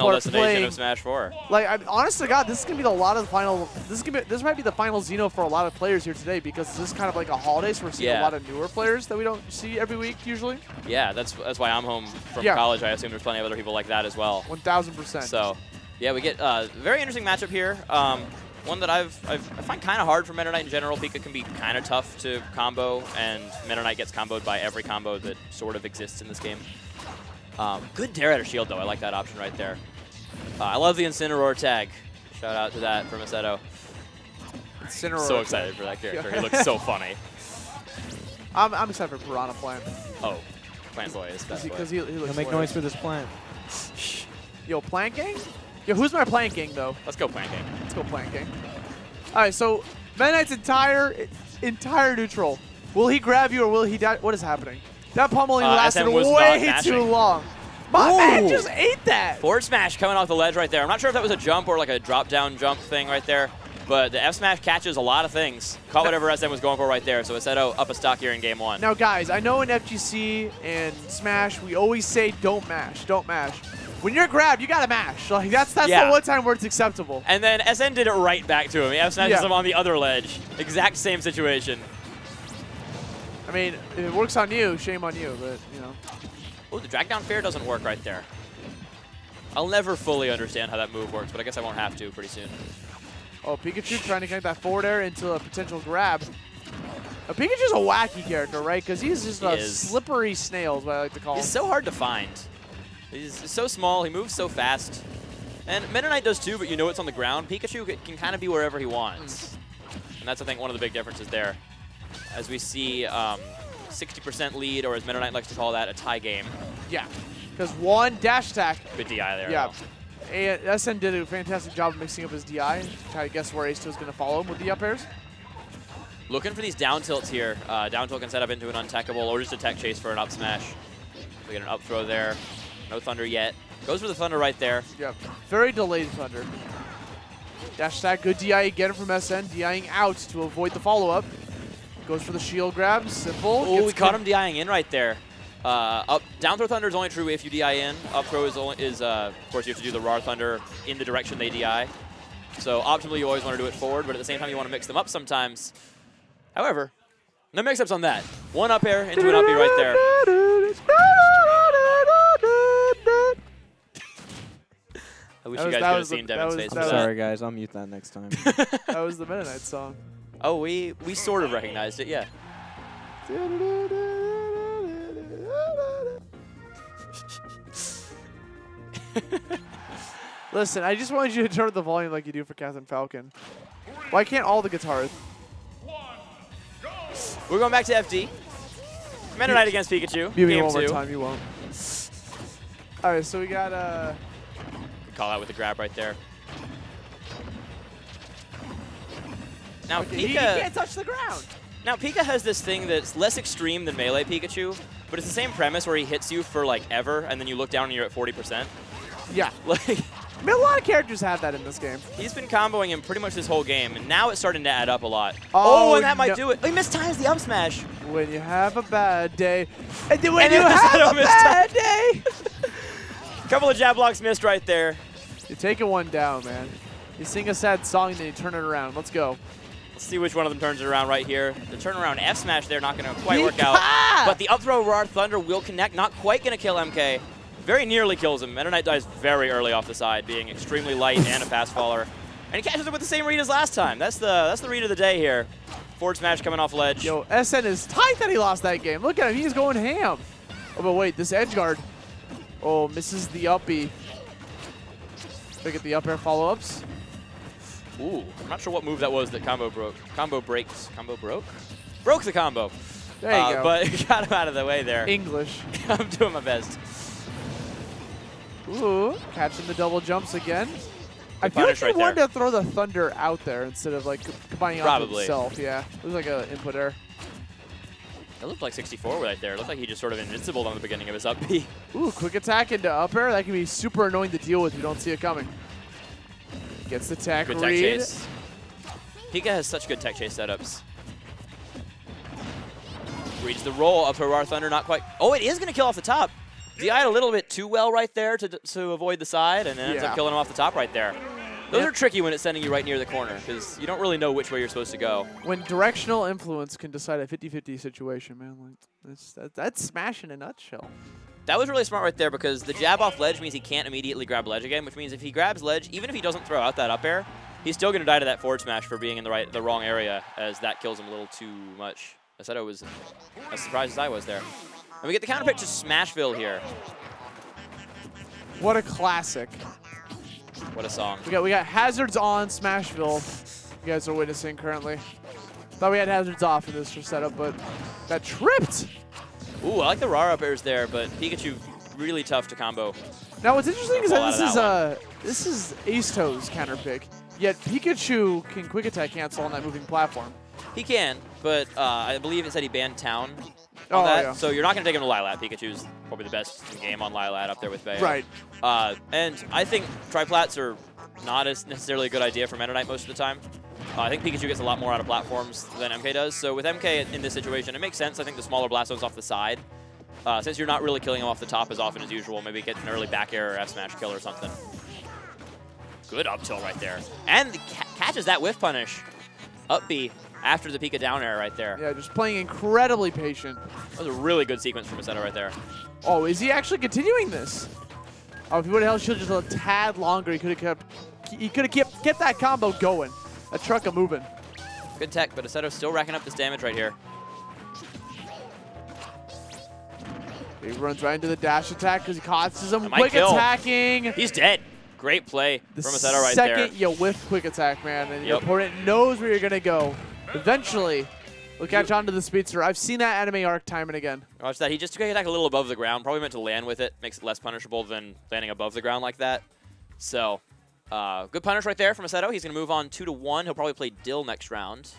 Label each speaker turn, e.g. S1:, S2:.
S1: Final destination
S2: playing.
S1: of Smash 4.
S2: Like, I'm, honest to God, this is gonna be the lot of the final. This is gonna be, this might be the final Xeno for a lot of players here today because this is kind of like a holiday, so we're seeing a lot of newer players that we don't see every week usually.
S1: Yeah, that's that's why I'm home from
S2: Yeah.
S1: college. I assume there's plenty of other people like that as well.
S2: One thousand percent.
S1: So, yeah, we get a uh, very interesting matchup here. Um, one that I've, I've I find kind of hard for Meta Knight in general. Pika can be kind of tough to combo, and Meta Knight gets comboed by every combo that sort of exists in this game. Um, good dare at a shield, though. I like that option right there. Uh, I love the Incineroar tag. Shout out to that from Macedo.
S2: Incineroar.
S1: So excited for that character. He looks so funny.
S2: I'm, I'm excited for Piranha Plant
S1: Oh, Plant Boy is best boy.
S2: because he, he looks.
S3: He'll make
S2: hilarious.
S3: noise for this plant.
S2: Yo, Plant Gang. Yo, who's my Plant Gang though?
S1: Let's go Plant Gang.
S2: Let's go Plant Gang. All right, so Meta Knight's entire entire neutral. Will he grab you or will he die? What is happening? That pummeling
S1: Uh,
S2: lasted
S1: SM
S2: way too long. My man just ate that.
S1: Forward smash coming off the ledge right there. I'm not sure if that was a jump or like a drop down jump thing right there, but the F smash catches a lot of things. Caught whatever SM was going for right there, so Aceto up a stock here in game one.
S2: Now, guys, I know in FGC and Smash we always say don't mash, don't mash. When you're grabbed, you gotta mash. Like that's that's
S1: Yeah.
S2: the one time where it's acceptable.
S1: And then SN did it right back to him. He F smashes
S2: Yeah.
S1: him on the other ledge. Exact same situation.
S2: I mean, if it works on you, shame on you. But you know,
S1: Oh, the drag down fair doesn't work right there. I'll never fully understand how that move works, but I guess I won't have to pretty soon.
S2: oh Pikachu trying to connect that forward air into a potential grab. Now, Pikachu's a wacky character, right? Because he's just
S1: He
S2: a
S1: is.
S2: slippery snail, is what I like to call him.
S1: He's so hard to find. He's so small, he moves so fast. And Meta Knight does too, but you know it's on the ground. Pikachu can kind of be wherever he wants. Hmm. And that's, I think, one of the big differences there. As we see 60% lead, or as Meta Knight likes to call that, a tie game.
S2: Yeah, because one dash attack.
S1: Good DI there.
S2: Yeah. SN did a fantastic job of mixing up his DI. Try to guess where Aceto is going to follow him with the up airs.
S1: Looking for these down tilts here. Uh, down tilt can set up into an untechable or just a tech chase for an up smash. We get an up throw there. No thunder yet. Goes for the thunder right there.
S2: Yep. Very delayed thunder. Dash attack, good DI again from SN, DIing out to avoid the follow-up. Goes for the shield grab, simple.
S1: Oh, we caught him DIing in right there. Uh, up down throw thunder is only true if you DI in. Up throw is only is uh, of course you have to do the raw thunder in the direction they DI. So optimally you always want to do it forward, but at the same time you want to mix them up sometimes. However, no mix-ups on that. One up air into an uppie right there. I wish
S2: That
S1: you guys
S2: that
S1: could have
S2: was
S1: seen
S2: that Deven's
S1: face
S3: I'm sorry, guys. I'll mute that next time.
S2: that was the Mennonite song.
S1: Oh, we we sort of recognized it, yeah.
S2: Listen, I just wanted you to turn up the volume like you do for Captain Falcon. Why can't all the guitars?
S1: We're going back to FD. Meta Knight against Pikachu.
S2: Me
S1: game
S2: one more
S1: two.
S2: time, you won't. All right, so we got uh,
S1: call out with the grab right there. Now
S2: okay, he,
S1: Pika,
S2: can't touch the ground.
S1: now Pika has this thing that's less extreme than melee Pikachu, but it's the same premise where he hits you for like ever, and then you look down and you're at 40%.
S2: Yeah,
S1: Like
S2: I mean, a lot of characters have that in this game.
S1: he's been comboing him pretty much this whole game, and now it's starting to add up a lot.
S2: Oh, oh
S1: and that might do it. Oh, he missed times the up smash.
S2: When you have a bad day, and then when
S1: And
S2: you have a bad day,
S1: Couple of jab blocks missed right there.
S2: you're taking one down, man. You sing a sad song and then you turn it around. Let's go.
S1: Let's see which one of them turns it around right here. The turnaround F smash there not going to quite work out. But the up throw Roar Thunder will connect. Not quite going to kill MK. Very nearly kills him. Meta Knight dies very early off the side, being extremely light and a fast faller. And he catches him with the same read as last time. That's the that's the read of the day here. Forward smash coming off ledge.
S2: Yo, SN is tight that he lost that game. Look at him. He's going ham. Oh, but wait, this edge guard. Oh, misses the uppy. Look at the up air follow-ups.
S1: Ooh, I'm not sure what move that was that combo broke. Combo breaks. Combo broke? Broke the combo.
S2: There you
S1: Uh,
S2: go.
S1: But got him out of the way there.
S2: English.
S1: I'm doing my best.
S2: Ooh, catching the double jumps again. I feel like he
S1: right
S2: wanted
S1: there.
S2: to throw the thunder out there instead of like combining
S1: Probably.
S2: himself. Yeah, it was like an input error.
S1: It looked like 64 right there. It looked like he just sort of invincible on the beginning of his up B.
S2: Ooh, quick attack into up air. That can be super annoying to deal with. if You don't see it coming. Gets the tech
S1: Good tech
S2: read.
S1: chase. Pika has such good tech chase setups. Reads the roll up to Roar Thunder, not quite. Oh, it is going to kill off the top. DI'd a little bit too well right there to, to avoid the side, and then ends
S2: Yeah.
S1: up killing him off the top right there. Those
S2: Yeah.
S1: are tricky when it's sending you right near the corner, because you don't really know which way you're supposed to go.
S2: When directional influence can decide a 50-50 situation, man, like that's that, that's Smash in a nutshell.
S1: That was really smart right there, because the jab off ledge means he can't immediately grab ledge again, which means if he grabs ledge, even if he doesn't throw out that up air, he's still going to die to that forward smash for being in the right, the wrong area, as that kills him a little too much. Aceto was as surprised as I was there. And we get the counter pitch to Smashville here.
S2: What a classic.
S1: What a song.
S2: We got we got hazards on Smashville. You guys are witnessing currently. Thought we had hazards off in this for setup, but that tripped.
S1: Ooh, I like the up airs there, but Pikachu really tough to combo.
S2: Now what's interesting is that this is uh this is Aceto's counter pick. Yet Pikachu can quick attack cancel on that moving platform.
S1: He can, but uh, I believe it said he banned Town on
S2: Oh,
S1: that.
S2: yeah.
S1: So you're not going to take him to Lylat. Pikachu's probably the best game on Lylat up there with Bayo.
S2: Right.
S1: Uh, and I think triplats are not as necessarily a good idea for Meta Knight most of the time. Uh, I think Pikachu gets a lot more out of platforms than MK does. So with MK in this situation, it makes sense. I think the smaller blast zone's off the side. Uh, since you're not really killing him off the top as often as usual, maybe get an early back air or F smash kill or something. Good up tilt right there. And the ca catches that whiff punish. Up B after the Pika down air right there.
S2: Yeah, just playing incredibly patient.
S1: That was a really good sequence from Aceto right there.
S2: Oh, is he actually continuing this? Oh, if he would have held shield just a tad longer, he could have kept he could have kept kept that combo going. That truck a moving.
S1: Good tech, but Aceto's still racking up this damage right here.
S2: He runs right into the dash attack because he causes him quick
S1: kill.
S2: attacking.
S1: He's dead. Great play
S2: The
S1: from Assetto right there.
S2: second you whiff quick attack, man, and your opponent knows where you're gonna go. Eventually, we'll catch on to the speedster. I've seen that anime arc time and again.
S1: Watch that. He just took a attack a little above the ground. Probably meant to land with it. Makes it less punishable than landing above the ground like that. So, uh, good punish right there from Aceto. He's going to move on 2 to one. He'll probably play Dill next round.